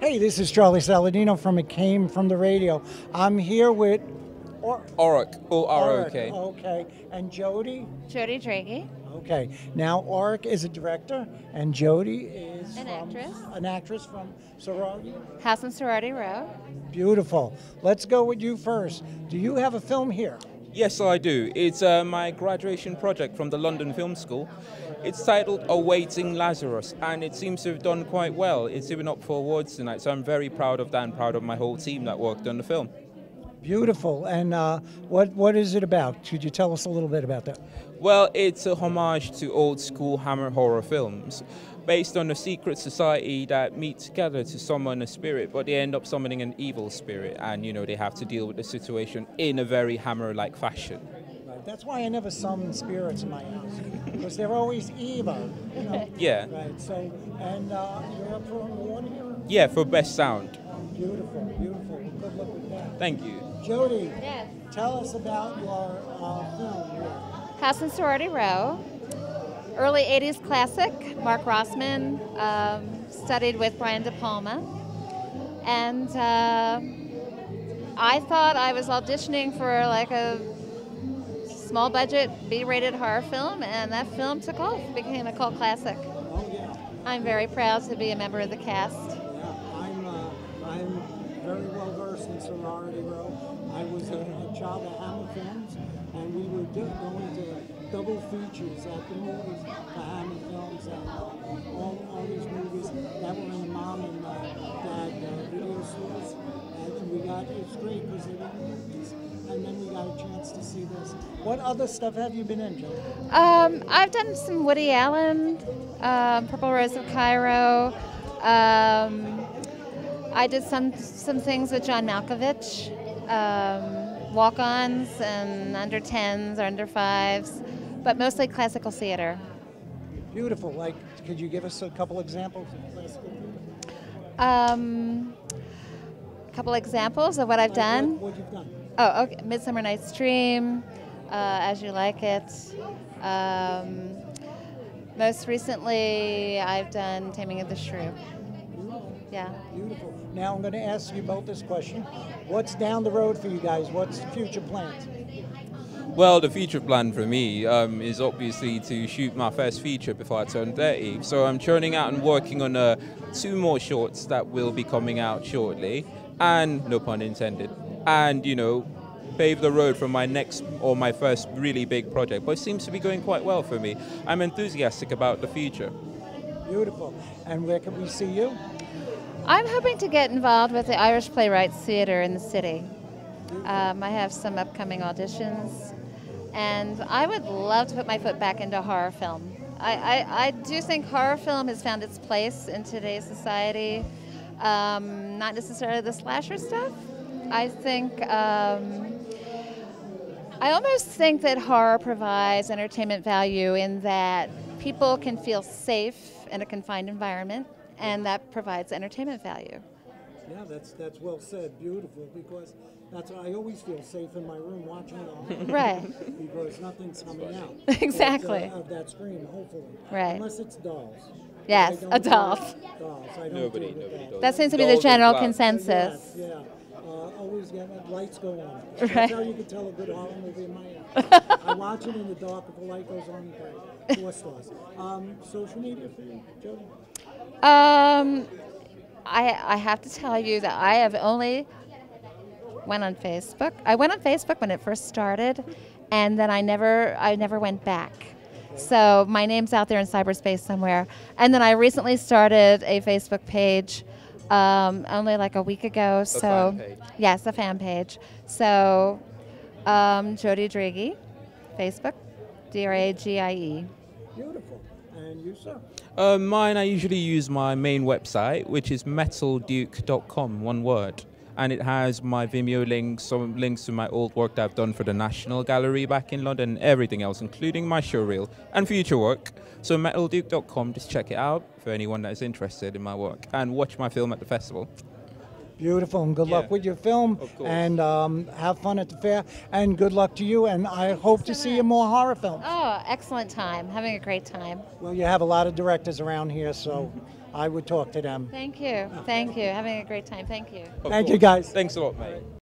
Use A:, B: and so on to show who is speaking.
A: Hey, this is Charlie Saladino from It Came from the Radio. I'm here with or-
B: Orok, O R O
A: Orok,
B: K.
A: Okay, and Jodi.
C: Jodi Draigie.
A: Okay, now Orok is a director, and Jodi is
C: An
A: from-
C: actress.
A: An actress from Sorority.
C: House on Sorority Row.
A: Beautiful. Let's go with you first. Do you have a film here?
B: Yes, I do. It's uh, my graduation project from the London Film School. It's titled Awaiting Lazarus, and it seems to have done quite well. It's even up for awards tonight, so I'm very proud of that and proud of my whole team that worked on the film.
A: Beautiful. And uh, what what is it about? Could you tell us a little bit about that?
B: Well, it's a homage to old school Hammer horror films, based on a secret society that meet together to summon a spirit, but they end up summoning an evil spirit, and you know they have to deal with the situation in a very Hammer-like fashion.
A: Right. That's why I never summon spirits in my house because they're always evil. You know?
B: Yeah,
A: Right. So, and uh, you're up for an award here.
B: yeah, for best sound.
A: Beautiful, beautiful. Good luck with that.
B: Thank you.
A: Jodi,
C: Yes.
A: tell us about your uh, film.
C: House on Sorority Row. Early 80s classic. Mark Rosman um, studied with Brian De Palma. And uh, I thought I was auditioning for like a small budget B rated horror film, and that film took off, became a cult classic.
A: Oh yeah,
C: I'm very proud to be a member of the cast.
A: Very well versed in Sorority Row. I was a, a child of Hammer Films, and we were going to double features at the movies for Hammer Films and all, all these movies that were in the mom and dad uh, video stores. And we got it's great because they were movies, and then we got a chance to see this. What other stuff have you been in?
C: Um, I've done some Woody Allen, um, Purple Rose of Cairo. Um, I did some some things with John Malkovich, um, walk-ons and under tens or under fives, but mostly classical theater.
A: Beautiful. Like, could you give us a couple examples of classical theater?
C: Um, a couple examples of what I've
A: Like
C: done.
A: What, what you've done.
C: Oh, okay. Midsummer Night's Dream, uh, As You Like It. Um, most recently, I've done Taming of the Shrew. Yeah.
A: Beautiful. Now I'm going to ask you both this question. What's down the road for you guys? What's future plans?
B: Well, the future plan for me um, is obviously to shoot my first feature before I turn 30. So I'm churning out and working on uh, two more shorts that will be coming out shortly, and no pun intended. And you know, pave the road for my next or my first really big project. But it seems to be going quite well for me. I'm enthusiastic about the future.
A: Beautiful. And where can we see you?
C: I'm hoping to get involved with the Irish Playwrights Theater in the city. Um, I have some upcoming auditions, and I would love to put my foot back into horror film. I, I, I do think horror film has found its place in today's society, um, not necessarily the slasher stuff. I think. Um, I almost think that horror provides entertainment value in that people can feel safe in a confined environment, and that provides entertainment value.
A: Yeah, that's that's well said. Beautiful, because that's I always feel safe in my room watching it all.
C: Right.
A: Because nothing's coming out.
C: Exactly.
A: Of, uh, of that screen, hopefully.
C: Right.
A: Unless it's dolls.
C: Yes, a
A: don't
C: doll.
A: Dolls. I don't
B: Nobody,
A: do
B: nobody
A: dolls.
B: does.
C: That seems to be the
B: Dolls and
C: general consensus.
A: Yes, yeah. Uh, always get lights go on.
C: Right.
A: That's how you can tell a good horror movie in my house. I watch it in the dark. If the light goes on, great. Four stars. Um, social media for you, Jodi?
C: Um, I, I have to tell you that I have only went on Facebook. I went on Facebook when it first started, and then I never I never went back. So my name's out there in cyberspace somewhere. And then I recently started a Facebook page um, only like a week ago. so
B: fan page.
C: yes, a fan page. So um, Jodi Draigie, Facebook, D R A G I E.
A: Beautiful. And you, sir?
B: Uh, mine, I usually use my main website, which is metalduke.com, one word. And it has my Vimeo links, some links to my old work that I've done for the National Gallery back in London, everything else, including my showreel and future work. So metalduke.com, just check it out for anyone that is interested in my work, and watch my film at the festival.
A: Beautiful, and good luck with your film.
B: Of course.
A: And um, have fun at the fair. And good luck to you. And I hope to
C: so
A: see you more horror films.
C: Oh, excellent time. Having a great time.
A: Well, you have a lot of directors around here, so I would talk to them.
C: Thank you. Thank you. Having a great time. Thank you.
B: Of
A: Thank you, guys.
B: Thanks a lot, mate.